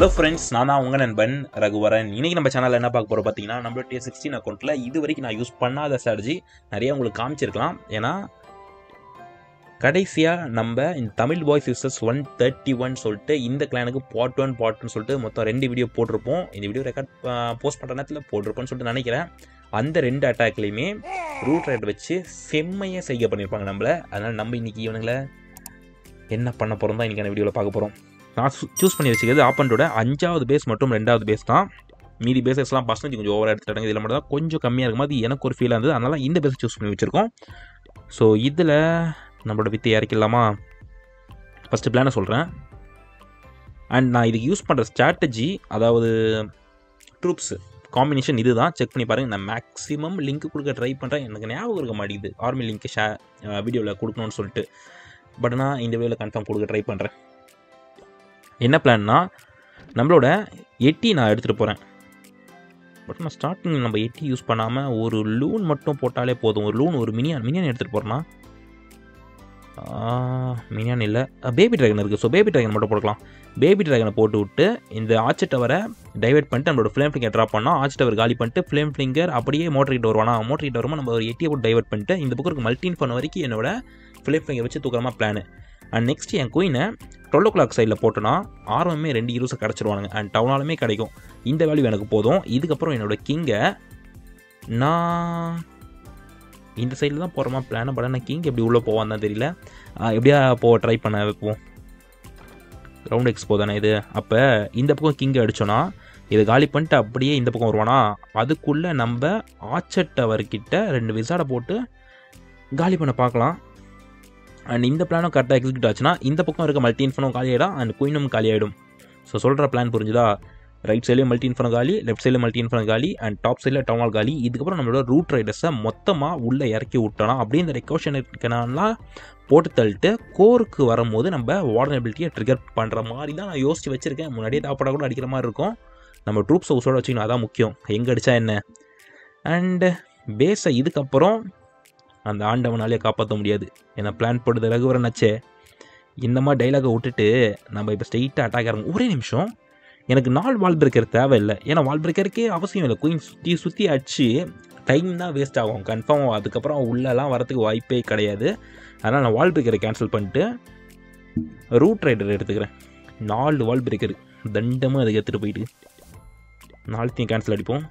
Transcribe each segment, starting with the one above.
Hello friends நான் தான் உங்கள் நண்பன் ரகுவரன். இன்னைக்கு நம்ம சேனலில் என்ன பார்க்க போகிறோம் பார்த்தீங்கன்னா நம்மளுடைய சிக்ஸ்டீன் அக்கௌண்ட்டில் இது வரைக்கும் நான் யூஸ் பண்ணாத ஸ்ட்ராட்டஜி நிறைய உங்களுக்கு காமிச்சிருக்கலாம். ஏன்னா கடைசியாக நம்ம இந்த Tamil boys users one thirty one சொல்லிட்டு இந்த கிளானுக்கு பார்ட் ஒன் பார்ட்னு சொல்லிட்டு மொத்தம் ரெண்டு வீடியோ போட்டிருப்போம். இந்த வீடியோ ரெக்கார்ட் போஸ்ட் பண்ணுற நேரத்தில் போட்டிருப்போம்னு சொல்லிட்டு நினைக்கிறேன். அந்த ரெண்டு அட்டாக்லேயுமே ரூட் ரைட் வச்சு செம்மையாக செய்ய பண்ணியிருப்பாங்க நம்மளை. அதனால் நம்ம இன்னைக்கு இவனுங்களை என்ன பண்ண போகிறோம் தான் இன்றைக்கான வீடியோவில் பார்க்க போகிறோம் நான் சூஸ் பண்ணி வச்சுக்கிறது ஆப்பண்டோட அஞ்சாவது பேஸ் மற்றும் ரெண்டாவது பேஸ் தான். மீதி பேசஸ்லாம் பர்சன்டேஜ் கொஞ்சம் ஓவராக எடுத்துட்டாங்க இதில் மட்டும் தான் கொஞ்சம் கம்மியாக இருக்கும் மாதிரி எனக்கு ஒரு ஃபீலாக இருந்தது. அதனால் இந்த பேஸை சூஸ் பண்ணி வச்சுருக்கோம். ஸோ இதில் நம்மளோட வித்தை இறக்கிடலாமா? ஃபஸ்ட்டு பிளானை சொல்கிறேன் அண்ட் நான் இதுக்கு யூஸ் பண்ணுற ஸ்ட்ராட்டஜி அதாவது ட்ரூப்ஸு காம்பினேஷன் இது தான் செக் பண்ணி பாருங்கள் நான் மேக்ஸிமம் லிங்க் கொடுக்க ட்ரை பண்ணுறேன் எனக்கு ஞாபகம் இருக்க மாட்டேங்குது. ஆர்மி லிங்க் ஷே வீடியோவில் கொடுக்கணும்னு சொல்லிட்டு. பட் நான் இந்த வீடியோவில் கன்ஃபார்ம் கொடுக்க ட்ரை பண்ணுறேன் என்ன பிளான்னா நம்மளோட எட்டி நான் எடுத்துகிட்டு போகிறேன் பட் நான் ஸ்டார்டிங் நம்ம எட்டி யூஸ் பண்ணாமல் ஒரு லூன் மட்டும் போட்டாலே போதும். ஒரு லூன் ஒரு மினியான் மினியான் எடுத்துகிட்டு போகிறேன்னா மினியான் இல்லை. பேபி ட்ராகன் இருக்குது ஸோ பேபி ட்ராகன் மட்டும் போட்டுக்கலாம். பேபி ட்ராகனை போட்டு விட்டு இந்த ஆச்சு டவரை டைவெர்ட் பண்ணிட்டு நம்மளோட ஃப்ளேம் ஃபிளிங்கர் ட்ராப் பண்ணால் ஆச்சு டவர் காலி பண்ணிட்டு ஃப்ளேம் ஃபிளிங்கர் அப்படியே மோட்டர் கிட்ட வருவானா? மோட்டர் கிட்ட வரும்போது நம்ம ஒரு எட்டியை போட்டு டைவர்ட் பண்ணிட்டு இந்த பக்கம் மல்டின் பண்ண வரைக்கும் என்னோட ஃபிலிப் ஃபிளிங்கர் வச்சு தூக்கிறமா பிளான் அண்ட் நெக்ஸ்ட் என் குயினை டுவெல் ஓ கிளாக் சைடில் போட்டோன்னா ஆர்வமே ரெண்டு ஹீரோஸை கிடச்சிருவானுங்க. அண்ட் டவுனாலுமே கிடைக்கும். இந்த வேல்யூ எனக்கு போதும். இதுக்கப்புறம் என்னோட கிங்கை நான் இந்த சைடில் தான் போகிறோமா பிளான் பட் ஆனால் கிங் எப்படி உள்ளே போவான்னு தான் தெரியல. எப்படியா போக ட்ரை பண்ண வைப்போம். ரவுண்ட் எக்ஸ்போ தானே இது? அப்போ இந்த பக்கம் கிங்கை அடித்தோன்னா இதை காலி பண்ணிட்டு அப்படியே இந்த பக்கம் வருவானா? அதுக்குள்ளே நம்ம ஆச்சட்டவர்கிட்ட ரெண்டு விசாடை போட்டு காலி பண்ண பார்க்கலாம். அண்ட் இந்த பிளானும் கரெக்டாக எக்ஸிக்யூட் ஆச்சுன்னா இந்த பக்கம் இருக்க மல்டி இன்ஃபனும் காலியாயிடும் அண்ட் குயினும் காலியாயிடும் ஸோ சொல்கிற பிளான் புரிஞ்சுதா? ரைட் சைட்லேயும் மல்டி இன்ஃபனம் காலி லெஃப்ட் சைடில் மல்டி இன்ஃபன் காலி அண்ட் டாப் சைடில் டவுனால் காலி. இதுக்கப்புறம் நம்மளோட ரூட் ரைடர்ஸை மொத்தமாக உள்ளே இறக்கி விட்டோம்னா அப்படியே இந்த ரெக்கோஷன் போட்டு தள்ளிட்டு கோருக்கு வரும்போது நம்ம வார்டனபிலிட்டியை ட்ரிகர் பண்ணுற மாதிரி தான் நான் யோசிச்சு வச்சுருக்கேன். முன்னாடியே தாப்படா கூட அடிக்கிற மாதிரி இருக்கும். நம்ம ட்ரூப்ஸ் ஹவுஸோட வச்சுக்கணும் அதான் முக்கியம். எங்கே அடித்தா என்ன? அண்டு பேஸை இதுக்கப்புறம் அந்த ஆண்டவனாலே காப்பாற்ற முடியாது. ஏன்னா பிளான் போடுறது ரகுவரனாச்சே இந்த மாதிரி டைலாகை விட்டுட்டு நம்ம இப்போ ஸ்ட்ரெயிட்டாக அட்டாக் ஆகிறோம் ஒரே நிமிஷம். எனக்கு நாள் வால் பிரேக்கர் தேவையில்லை. ஏன்னா வால் பிரேக்கருக்கே அவசியம் இல்லை. குயின் சுற்றி சுற்றி அடிச்சு டைம் தான் வேஸ்ட் ஆகும். கன்ஃபார்ம் அதுக்கப்புறம் உள்ளெல்லாம் வரத்துக்கு வாய்ப்பே கிடையாது. அதனால் நான் வால் பிரேக்கரை கேன்சல் பண்ணிட்டு ரூட் ரைடர் எடுத்துக்கிறேன். நாலு வால் பிரேக்கர் தண்டமாக அதுக்கு எடுத்துகிட்டு போயிட்டு. நாலுத்தையும் கேன்சல் அடிப்போம்.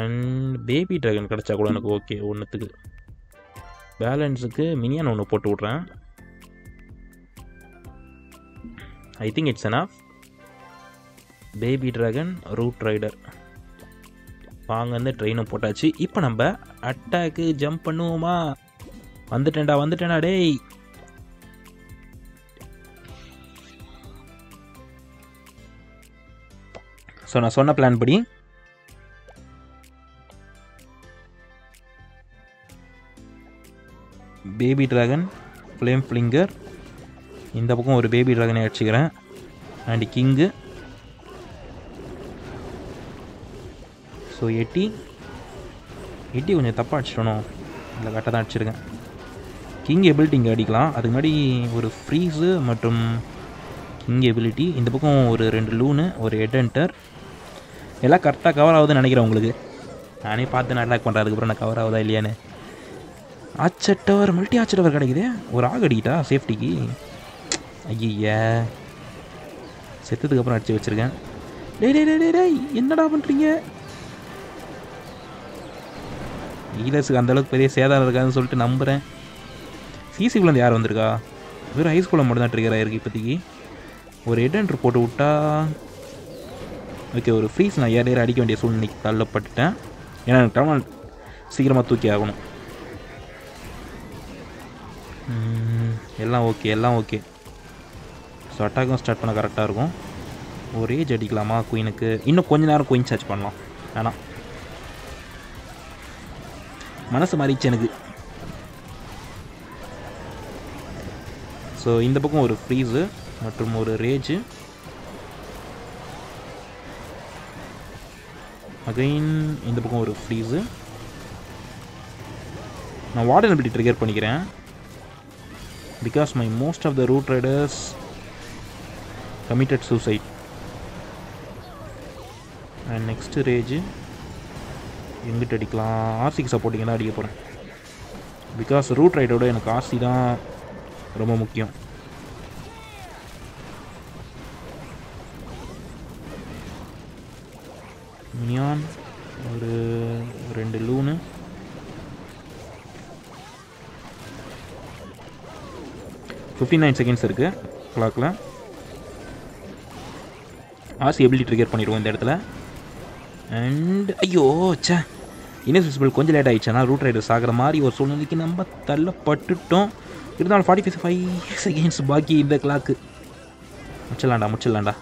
அண்ட் பேபி ட்ராகன் கிடச்சா கூட எனக்கு ஓகே ஒன்றுத்துக்கு பேலன்ஸுக்கு மினியான் ஒன்று போட்டு விட்றேன். I think it's enough baby dragon root rider வாங்கன்னு ட்ரெயினும் போட்டாச்சு. இப்போ நம்ம அட்டாக்கு ஜம்ப் பண்ணுவோமா? வந்துட்டேன்டா வந்துட்டேன்டா டேய். ஸோ நான் சொன்ன பிளான் படி பேபி ட்ராகன் ஃப்ளேம் ஃப்ளிங்கர். இந்த பக்கம் ஒரு பேபி ட்ராகனை அடிச்சுக்கிறேன். And king. ஸோ எட்டி. எட்டி கொஞ்சம் தப்பாக அடிச்சிடணும் இல்லை கரெக்டாக தான் அடிச்சிருக்கேன். கிங் எபிலிட்டி இங்கே அடிக்கலாம். அதுக்கு முன்னாடி ஒரு ஃப்ரீஸு மற்றும் கிங் எபிலிட்டி. இந்த பக்கம் ஒரு ரெண்டு லூனு ஒரு ஹெட் என்டர் எல்லாம் கரெக்டாக கவர் ஆகுதுன்னு நினைக்கிறேன் உங்களுக்கு. நானே பார்த்து நான் அட்டாக் பண்ணுறேன் அதுக்கப்புறம் நான் கவர் ஆகுதா இல்லையான்னு. ஆச்சட்டவர் மல்டி ஆச்சட்டவர் கிடைக்குது. ஒரு ஆக அடிக்கிட்டா சேஃப்டிக்கு ஐய செத்ததுக்கப்புறம் அடித்து வச்சுருக்கேன். டேய் டே டே டேய் என்னடா பண்ணுறீங்க ஈலஸுக்கு அந்தளவுக்கு பெரிய சேதாரம் இருக்காதுன்னு சொல்லிட்டு நம்புகிறேன் சிசிக்குள்ளேருந்து யார் வந்திருக்கா? வெறும் ஹைஸ்கூலில் மட்டும் தான் ட்ரிகர் ஆகிருக்கு இப்போதைக்கு. ஒரு ஹெட் போட்டு விட்டா ஓகே ஒரு ஃப்ரீஸ் நான் ஏற ஏற அடிக்க வேண்டிய சூழ்நிலைக்கு தள்ளப்பட்டுட்டேன். ஏன்னா எனக்கு டவுன் சீக்கிரமாக தூக்கி ஆகணும். எல்லாம் ஓகே எல்லாம் ஓகே. ஸோ அட்டாக்கும் ஸ்டார்ட் பண்ண கரெக்டாக இருக்கும். ஒரு ஏஜ் அடிக்கலாமா குயினுக்கு இன்னும் கொஞ்ச நேரம் குயின் சார்ஜ் பண்ணலாம். வேணாம். மனசு மாறிச்சு எனக்கு. ஸோ இந்த பக்கம் ஒரு ஃப்ரீஸு மற்றும் ஒரு ரேஜு அகைன் இந்த பக்கம் ஒரு ஃப்ரீஸு நான் வார்டன் அபிலிட்டி ட்ரிகர் பண்ணிக்கிறேன். Because my most of the root riders committed suicide and next rage எங்கிட்ட அடிக்கலாம். ஆர்சிக்கு சப்போர்ட்டிங்க தான் அடிக்க போகிறேன் பிகாஸ் ரூட் ரைடோட எனக்கு ஆர்சி தான் ரொம்ப முக்கியம். மியான் ஒரு ரெண்டு லூனு ஃபிஃப்டி நைன் செகண்ட்ஸ் இருக்குது கிளாக்கில் ஆர்சி எபிலிட்டி ட்ரிகர் பண்ணிடுவோம் இந்த இடத்துல. அண்ட் ஐயோ ச்சே. இன்விசிபிள் கொஞ்சம் லேட் ஆகிடுச்சுனா ரூட் ரைடர்ஸ் ஆகிற மாதிரி ஒரு சூழ்நிலைக்கு நம்ம தள்ளப்பட்டுட்டோம். இருந்தாலும் ஃபார்ட்டி ஃபைவ் ஃபைவ் செகண்ட்ஸ் பாக்கி இந்த கிளாக்கு முடிச்சிடலாண்டா முடிச்சிடலாண்டா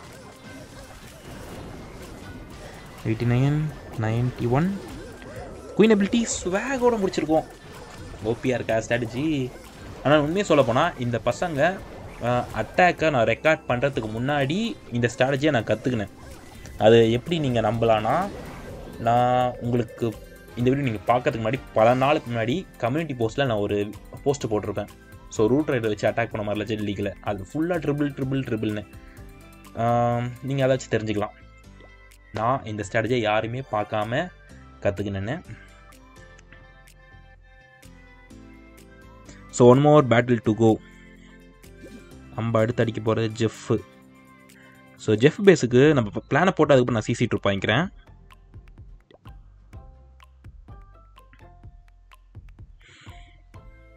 eighty nine ninety one queen ability ஸ்வேகோட முடிச்சிருக்கோம் ஓபியாக இருக்கா ஸ்ட்ராட்டஜி ஆனால் உண்மையை சொல்ல போனால் இந்த பசங்க அட்டாக்கை நான் ரெக்கார்ட் பண்ணுறதுக்கு முன்னாடி இந்த ஸ்ட்ராட்டஜியை நான் கற்றுக்கினேன் அது எப்படி நீங்கள் நம்பலான்னா நான் உங்களுக்கு இந்த வீடியோ நீங்கள் பார்க்கறதுக்கு முன்னாடி பல நாளுக்கு முன்னாடி கம்யூனிட்டி போஸ்ட்டில் நான் ஒரு போஸ்ட் போட்டிருப்பேன். ஸோ ரூட் ரைடை வச்சு அட்டாக் பண்ண மாதிரி லெஜெண்ட் லீக்கில் அது ஃபுல்லாக ட்ரிபிள் ட்ரிபிள் ட்ரிபிள்னு நீங்கள் அதை வச்சு தெரிஞ்சுக்கலாம். நான் இந்த ஸ்ட்ராட்டஜியை யாருமே பார்க்காம கற்றுக்கினேன்னு so one more battle to go நம்ம அடுத்து அடிக்க போகிறது ஜெஃப்பு ஸோ ஜெஃப் பேஸுக்கு நம்ம பிளானை போட்டு அதுக்கு நான் சிசி ட்ரூப் வாங்கிக்கிறேன்.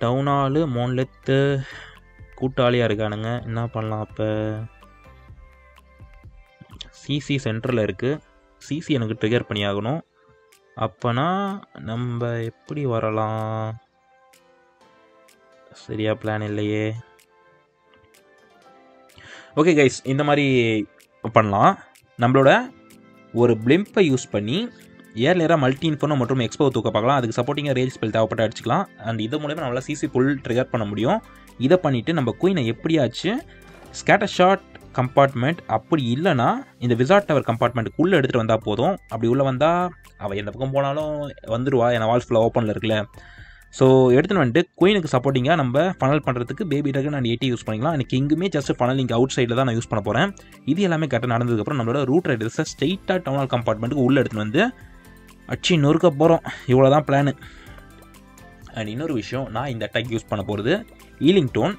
டவுனாலு மோன்லெத்து கூட்டாளியாக இருக்கானுங்க. என்ன பண்ணலாம் அப்போ? சிசி சென்டரில் இருக்குது சிசி எனக்கு ட்ரிகர் பண்ணி ஆகணும் அப்போனா நம்ம எப்படி வரலாம்? சரியா பிளான் இல்லையே. ஓகே கைஸ் இந்த மாதிரி பண்ணலாம். நம்மளோட ஒரு பிளிம்பை யூஸ் பண்ணி ஏர்லியராக மல்டி இன்ஃபோனோ மற்றும் எக்ஸ்போ தூக்க பார்க்கலாம். அதுக்கு சப்போர்ட்டிங்காக ரேஞ்ச் ஸ்பெல் தேவைப்பட்டு அடிச்சுக்கலாம். அண்ட் இது மூலயமா நம்மளால் சிசி புல் ட்ரிகர் பண்ண முடியும். இதை பண்ணிவிட்டு நம்ம குயினை எப்படியாச்சு ஸ்கேட்டர் ஷாட் கம்பார்ட்மெண்ட் அப்படி இல்லைனா இந்த விசார்ட் டவர் கம்பார்ட்மெண்ட்டுக்குள்ளே எடுத்துகிட்டு வந்தால் போதும். அப்படி உள்ளே வந்தால் அவள் எந்த பக்கம் போனாலும் வந்துடுவா ஏன்னா வால்ஸ் ஃபுல்லாக ஓப்பனில் இருக்குல்ல. ஸோ எடுத்துன்னு வந்துட்டு குயினுக்கு சப்போர்ட்டிங்காக நம்ம ஃபனல் பண்ணுறதுக்கு baby dragon and eighty use பண்ணிக்கலாம். எனக்கு இங்குமே ஜஸ்ட் ஃபனல் இங்கே அவுட் சைடில் தான் நான் யூஸ் பண்ண போகிறேன் இது எல்லாமே கரெக்டாக நடந்ததுக்கப்புறம் நம்மளோட ரூட் ரைடர்ஸை ஸ்ட்ரெயிட்டாக டவுனால் கம்பார்ட்மெண்ட்டுக்கு உள்ளே எடுத்துன்னு வந்து அச்சு நொறுக்க போகிறோம் இவ்வளோ தான் பிளானு அண்ட் இன்னொரு விஷயம் நான் இந்த அட்டாக் யூஸ் பண்ண போகிறது ஈலிங் டோன்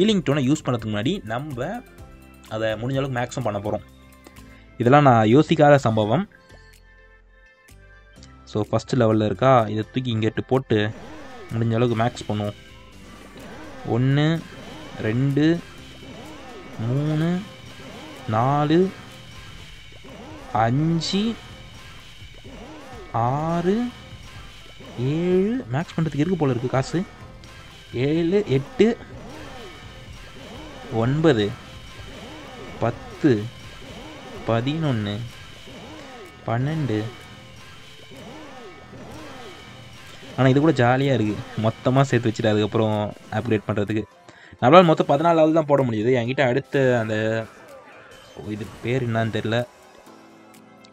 ஈலிங் டோனை யூஸ் பண்ணுறதுக்கு முன்னாடி நம்ம அதை முடிஞ்ச அளவுக்கு மேக்ஸிமம் பண்ண போகிறோம் இதெல்லாம் நான் யோசிக்காத சம்பவம். ஸோ ஃபஸ்ட்டு லெவலில் இருக்கா? இதை தூக்கி இங்கேட்டு போட்டு முடிஞ்ச அளவுக்கு மேக்ஸ் பண்ணுவோம். ஒன்று ரெண்டு மூணு நாலு அஞ்சு ஆறு ஏழு மேக்ஸ் பண்ணுறதுக்கு இருக்கு போல இருக்குது காசு. ஏழு எட்டு ஒன்பது பத்து பதினொன்று பன்னெண்டு ஆனால் இது கூட ஜாலியாக இருக்குது மொத்தமாக சேர்த்து வச்சுட்டு அதுக்கப்புறம் அப்கிரேட் பண்ணுறதுக்கு நம்மளால் மொத்தம் பதினாலு லெவல் தான் போட முடியுது. என்கிட்ட அடுத்த அந்த இது பேர் என்னான்னு தெரில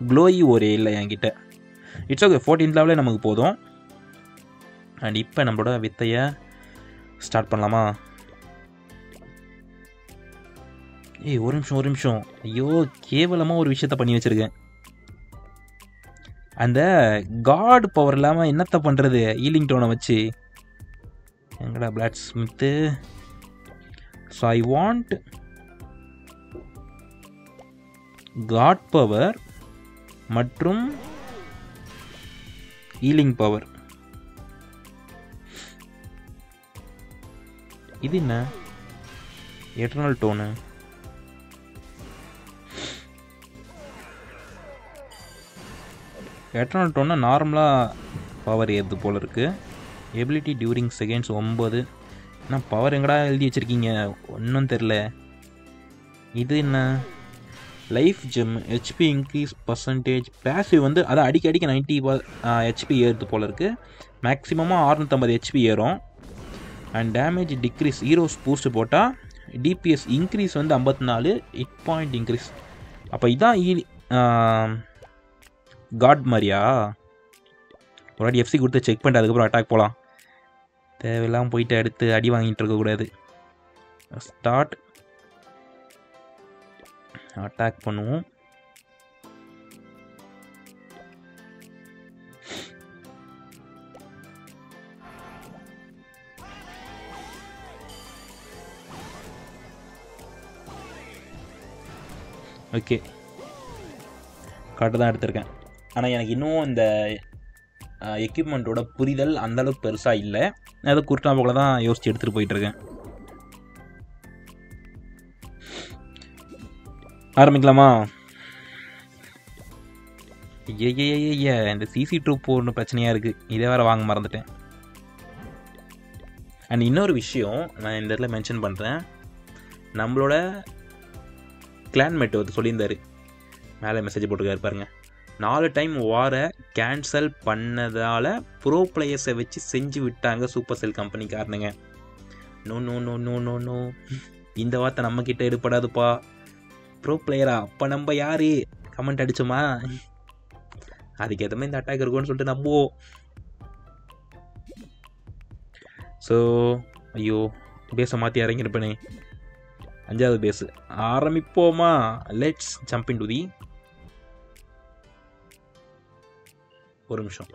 க்ளோயி ஒரே இல்லை என்கிட்ட. இட்ஸ் ஓகே ஃபோர்டீன் லெவலே நமக்கு போதும். அண்ட் இப்போ நம்மளோட வித்தையை ஸ்டார்ட் பண்ணலாமா? ஏய் ஒரு நிமிஷம் ஒரு நிமிஷம். ஐயோ கேவலமாக ஒரு விஷயத்த பண்ணி வச்சுருக்கேன். அந்த காட் பவர் இல்லாமல் என்னத்த பண்ணுறது ஈலிங் டோனை வச்சு. எங்கடா blacksmith so I want got power மற்றும் ஈலிங் பவர் இது என்ன? எட்டர்னல் டோனு எட்டர்னல் டோன்னா நார்மலாக பவர் ஏறுது போல் இருக்குது எபிலிட்டி டியூரிங் செகண்ட்ஸ் ஒம்பது என்ன பவர் எங்கடா எழுதி வச்சுருக்கீங்க? ஒன்றும் தெரில இது என்ன? Life gem HP increase percentage passive வந்து அதை அடிக்க அடிக்க நைன்ட்டி ஹெச்பி ஏறுது போல் இருக்குது மேக்ஸிமமாக அறுநூற்றம்பது ஹெச்பி ஏறும். And damage decrease heroes boost போட்டால் டிபிஎஸ் இன்க்ரீஸ் வந்து ஐம்பத்தி நாலு இட் பாயிண்ட் இன்க்ரீஸ் அப்போ இதான் காட் மாதிரியா? ஒரு வாட்டி எஃப்சி கொடுத்து செக் பண்ணிட்டு அதுக்கப்புறம் அட்டாக் போகலாம் தேவையில்லாமல் போயிட்டு எடுத்து அடி வாங்கிட்டு இருக்கக்கூடாது ஸ்டார்ட் அட்டாக் பண்ணுவோம். ஓகே காட்டு தான் எடுத்திருக்கேன். ஆனால் எனக்கு இன்னும் இந்த எக்யூப்மெண்ட்டோட புரிதல் அந்தளவுக்கு பெருசாக இல்லை. நான் அதை குருட்டா போல தான் யோசித்து எடுத்துகிட்டு போயிட்டுருக்கேன். ஆரம்பிக்கலாமா? ஐய இந்த சிசி ட்ரூப் ஒன்று பிரச்சனையாக இருக்குது இதே வேறு வாங்க மறந்துட்டேன். அண்ட் இன்னொரு விஷயம் நான் இந்த இடத்துல மென்ஷன் பண்ணுறேன் நம்மளோட கிளான்மேட் வந்து சொல்லியிருந்தார். மேலே மெசேஜ் போட்டிருக்காரு பாருங்க. நாலு டைம் வாரை கேன்சல் பண்ணதால் ப்ரோ பிளேயர்ஸை வச்சு செஞ்சு விட்டாங்க Supercell கம்பெனிக்காரனுங்க no no no no no no இந்த வார்த்தை நம்மக்கிட்ட எடுப்படாதுப்பா ப்ரோ பிளேயரா அப்போ நம்ம யாரு? கமெண்ட் அடிச்சோமா? அதுக்கேற்ற மாதிரி இந்த அட்டாக் இருக்கும்னு சொல்லிட்டு நம்புவோம். ஸோ ஐயோ பேச மாற்றி இறங்கியிருப்பேனே அஞ்சாவது base ஆரம்பிப்போமா? Let's jump in to the ஒரு நிமிஷம்.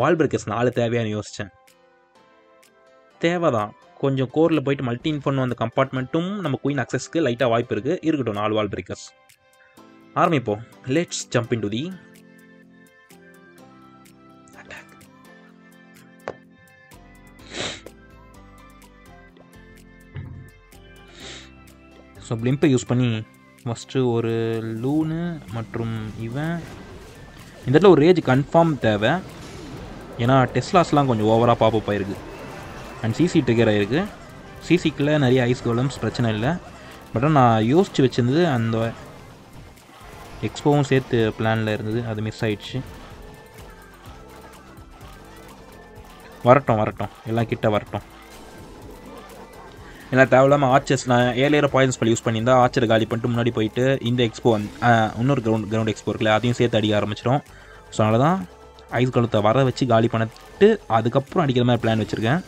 வால்பர்கஸ் நாலு தேவையானு யோசித்தேன் தேவை தான் கொஞ்சம் கோரில் போயிட்டு மல்டி இன்ஃபோன் அந்த கம்பார்ட்மெண்ட்டும் நம்ம குயின் அக்சஸ்க்கு லைட்டாக வாய்ப்பு இருக்குது இருக்கட்டும் நாலு வால் பிரேக்கர்ஸ் ஆரம்பிப்போம். Let's jump in to the so பிளிம்பை use பண்ணி ஃபஸ்ட்டு ஒரு லூனு மற்றும் இவன் இந்த இடத்துல ஒரு ரேஜ் கன்ஃபார்ம் தேவை. ஏன்னா டெஸ்லாஸ்லாம் கொஞ்சம் ஓவராக பாப்பப் ஆயிருக்கு. அண்ட் சிசி ட்ரிகர் ஆகிருக்கு சிசிக்குள்ளே நிறைய ஐஸ் கோலம்ஸ் பிரச்சனை இல்லை. பட் நான் யோசித்து வச்சிருந்தது அந்த எக்ஸ்போவும் சேர்த்து பிளானில் இருந்தது. அது மிஸ் ஆயிடுச்சு. வரட்டும் வரட்டும். எல்லாம் கிட்ட வரட்டும். இல்லை தேவையில்லாமல் ஆர்ச்சர்ஸ் நான் ஏழையிற பாயிண்ட்ஸ் பல் யூஸ் பண்ணியிருந்தா ஆர்ச்சர் காலி பண்ணிட்டு முன்னாடி போயிட்டு இந்த எக்ஸ்போ வந்து இன்னொரு கிரவுண்ட் கிரவுண்ட் எக்ஸ்போ இருக்குல்ல அதையும் சேர்த்து அடிக்க ஆரம்பிச்சிடும் ஸோ அதனால தான் ஐஸ் கழுத்தை வர வச்சு காலி பண்ணிட்டு அதுக்கப்புறம் அடிக்கிற மாதிரி பிளான் வச்சுருக்கேன்.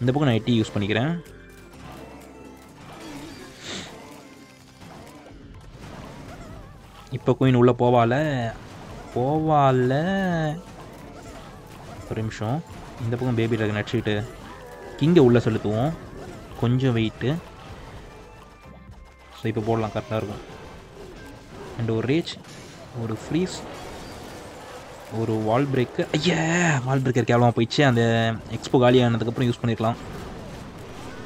இந்த பக்கம் நான் எட்டி யூஸ் பண்ணிக்கிறேன். இப்போ குயின் உள்ளே போவால. போவால. ஒரு நிமிஷம். இந்த பக்கம் பேபி ட்ராகன் அடிச்சுக்கிட்டு கிங்கை உள்ளே செலுத்துவோம். கொஞ்சம் வெயிட்டு ஸோ இப்போ போடலாம். கரெக்டாக இருக்கும். அண்ட் ஒரு ரேஜ் ஒரு ஃப்ரீஸ் ஒரு வால் பிரேக்கு ஐயா வால் பிரேக்கர் கேவலமாக போயிடுச்சு. அந்த எக்ஸ்போ காலி ஆனதுக்கப்புறம் யூஸ் பண்ணிக்கலாம்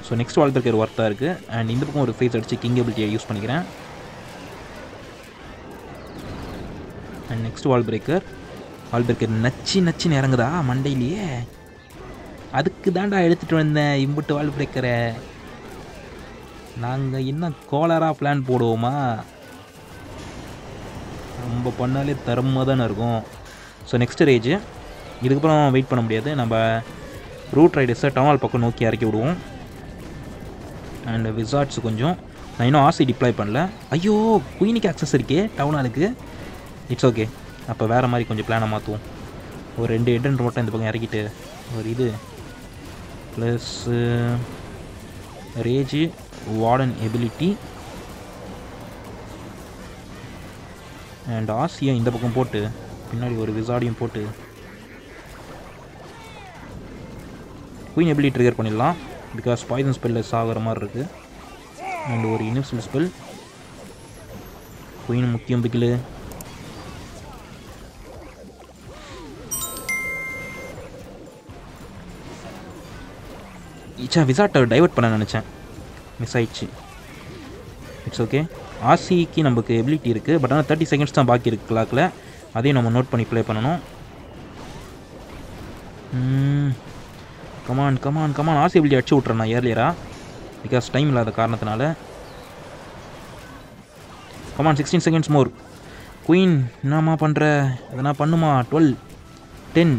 ஸோ நெக்ஸ்ட் வால் பிரேக்கர் ஒர்த்தாக இருக்குது அண்ட் இந்த பக்கம் ஒரு ஃப்ரீஸ் அடித்து கிங் எபிலிட்டியை யூஸ் பண்ணிக்கிறேன். And next wall breaker wall breaker நச்சு நச்சுன்னு இறங்குதா? மண்டையிலேயே. அதுக்கு தாண்டா எடுத்துகிட்டு வந்தேன் இம்புட்டு வால் பிரேக்கரை நாங்கள் இன்னும் கோலராக பிளான் போடுவோமா? ரொம்ப பண்ணாலே தரமாக தானே இருக்கும். ஸோ நெக்ஸ்ட் ரேஜ் இதுக்கப்புறம் வெயிட் பண்ண முடியாது. நம்ம ரூட் ரைடர்ஸை டவுனால் பக்கம் நோக்கி இறக்கி விடுவோம். அண்ட் விசார்ட்ஸ் கொஞ்சம். நான் இன்னும் ஆர்சி டிப்ளாய் பண்ணல. ஐயோ குயினிக்கு அக்சஸ் இருக்கே டவுனாலுக்கு இட்ஸ் ஓகே அப்போ வேறு மாதிரி கொஞ்சம் பிளானை மாற்றுவோம் ஒரு ரெண்டு எட்டன் ரோட்டை இந்த பக்கம் இறக்கிட்டு ஒரு இது. Plus rage warden ability and Asia இந்த பக்கம் போட்டு பின்னாடி ஒரு விசாடியும் போட்டு குயின் எபிலிட்டி ட்ரிகர் பண்ணிடலாம் பிகாஸ் பாய்சன் ஸ்பெல்லில் சாகிற மாதிரி இருக்குது அண்ட் ஒரு இனிஷியல் ஸ்பெல் குயின் முக்கியம் பிக்கில். இச்சா விசாட்டை டைவர்ட் பண்ண நினச்சேன். மிஸ் ஆயிடுச்சு. இட்ஸ் ஓகே ஆசிக்கு நமக்கு எபிலிட்டி இருக்குது பட் ஆனால் தேர்ட்டி செகண்ட்ஸ் தான் பாக்கி இருக்குது கிளாக்கில் அதையும் நம்ம நோட் பண்ணி ப்ளே பண்ணணும். Come on come on come on ஆசி எபிலிட்டி அடிச்சு விட்றேன் நான் ஏர்லியரா பிகாஸ் டைம் இல்லாத காரணத்தினால. Come on sixteen seconds more queen என்னம்மா பண்ணுற எதனா பண்ணுமா? டுவெல் டென்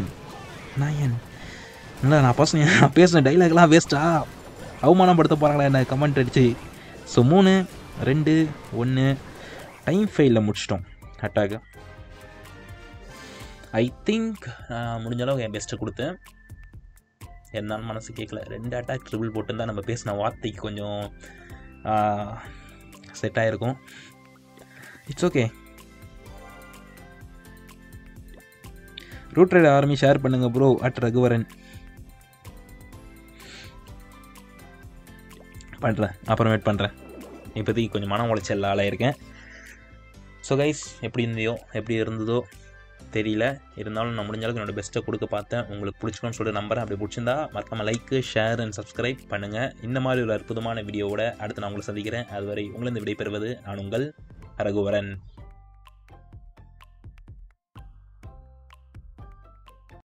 நயன் இல்லை நான் பசங்க நான் பேசின டைலாக்லாம் வேஸ்ட்டா அவமானப்படுத்த போகிறாங்களா என்ன? கமெண்ட் அடிச்சு. ஸோ மூணு ரெண்டு ஒன்று டைம் ஃபெயிலில் முடிச்சிட்டோம். அட்டாக்கு ஐ திங்க் முடிஞ்ச அளவுக்கு என் பெஸ்ட்டை கொடுத்தேன். என்னால் மனசு கேட்கல ரெண்டு அட்டாக் ட்ரிபிள் போட்டுருந்தா நம்ம பேசின வார்த்தைக்கு கொஞ்சம் செட் ஆகிருக்கும் it's okay route right army share பண்ணுங்கள் ப்ரோ அட் ரகுவரன் பண்ணுறேன் அப்புறமேட் பண்ணுறேன் இப்போதைக்கு கொஞ்சம் மன உளைச்சல் ஆளாயிருக்கேன் ஸோ கைஸ் எப்படி இருந்ததோ எப்படி இருந்ததோ தெரியல. இருந்தாலும் நான் முடிஞ்ச அளவுக்கு என்னோட பெஸ்ட்டை கொடுக்க பார்த்தேன். உங்களுக்கு பிடிச்சிக்கணும்னு சொல்லிட்டு நம்புறேன். அப்படி பிடிச்சிருந்தா மறக்காமல் லைக்கு ஷேர் அண்ட் சப்ஸ்கிரைப் பண்ணுங்கள் இந்த மாதிரி ஒரு அற்புதமான வீடியோவோட அடுத்து நான் உங்களை சந்திக்கிறேன். அதுவரை உங்களிருந்து விடைபெறுவது நான் உங்கள் ரகுவரன்.